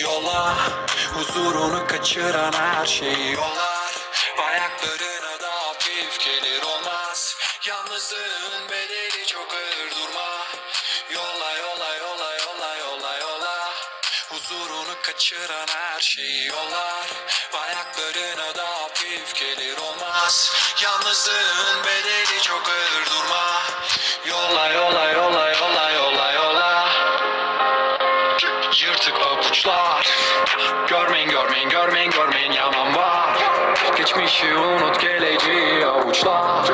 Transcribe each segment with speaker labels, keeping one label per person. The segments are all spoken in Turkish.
Speaker 1: Yola huzurunu kaçıran her şeyi yolar Ayaklarına da hafif gelir olmaz. Yalnızlığın bedeli çok ağır durma. Yola yola yola yola yola yola. Huzurunu kaçıran her şeyi yolar Ayaklarına da hafif gelir olmaz. Yalnızlığın bedeli çok ağır papuçlar Görmeyin görmeyin görmeyin görmeyin yaman var. Geçmişi unut geleceği avuçlar.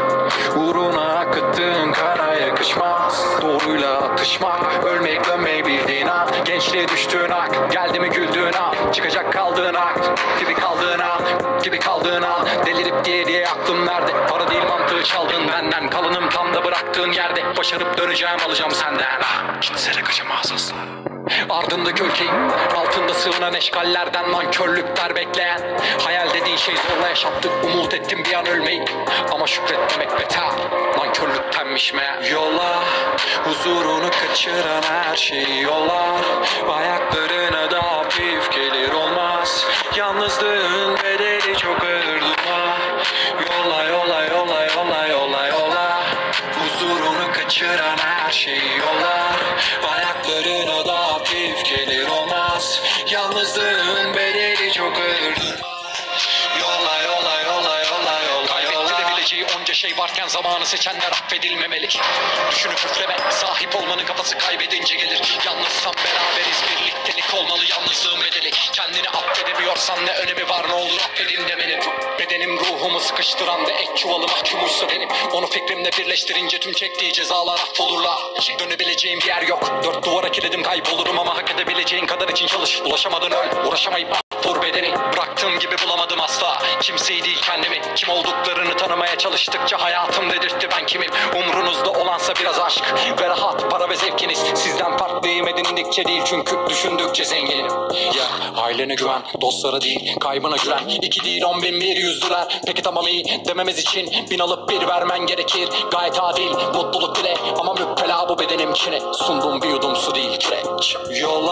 Speaker 1: Uğruna akıttığın kara yakışmaz. Doğruyla atışmak Ölmek dönmeyi bildiğin an. Gençliğe düştüğün ak Geldi mi güldüğün an. Çıkacak kaldığın ak Gibi kaldığın an Gibi kaldığın an. Delirip diye diye aklım nerede? Para değil mantığı çaldın benden. Kalınım tam da bıraktığın yerde. Başarıp döneceğim alacağım senden. Ah, Gitsene kaçamaz asla Ardında gölgeyim Altında sığınan eşgallerden Nankörlükler bekleyen Hayal dediğin şey zorla yaşattık Umut ettim bir an ölmeyi. Ama şükretmemek beter Nankörlüktenmiş meğer. Yola huzurunu kaçıran her şeyi yolar Ayaklarına şey varken zamanı seçenler affedilmemeli. Düşünüp üfleme sahip olmanın kafası kaybedince gelir. Yalnızsam beraberiz birliktelik olmalı yalnızlığın bedeli Kendini affedemiyorsan ne önemi var ne olur affedin demenin. Bedenim ruhumu sıkıştıran ve ek çuvalı mahkumuysa benim. Onu fikrimle birleştirince tüm çektiği cezalar affolurlar. Dönebileceğim bir yer yok. Dört duvara kilitledim kaybolurum ama hak edebileceğin kadar için çalış. Ulaşamadın öl. Uğraşamayıp Vur bedeni. Bıraktığım gibi bulamadım asla. Kimseyi değil kendimi. Kim olduklarını tanımaya çalıştıkça hayatım dedirtti ben kimim. Umrunuzda olansa biraz aşk ve rahat para ve zevkiniz. Sizden farklıyım edindikçe değil çünkü düşündükçe zenginim. Ya ailene güven dostlara değil kaybına güven. İki değil on bin bir yüzdüler Peki tamam iyi dememiz için bin alıp bir vermen gerekir. Gayet adil mutluluk dile. Ama müptela bu bedenim kine Sunduğum bir yudum su değil kireç. Yola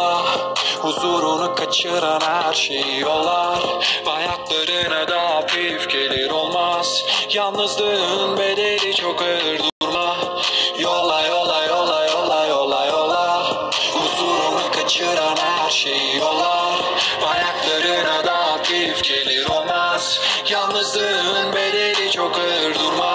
Speaker 1: huzurunu kaçıran her şeyi yolar Ayaklarına da hafif gelir olmaz. Yalnızlığın bedeli çok ağır durma. Yola yola yola yola yola yola. Huzurunu kaçıran her şeyi yolar Ayaklarına da hafif gelir olmaz. Yalnızlığın bedeli çok ağır durma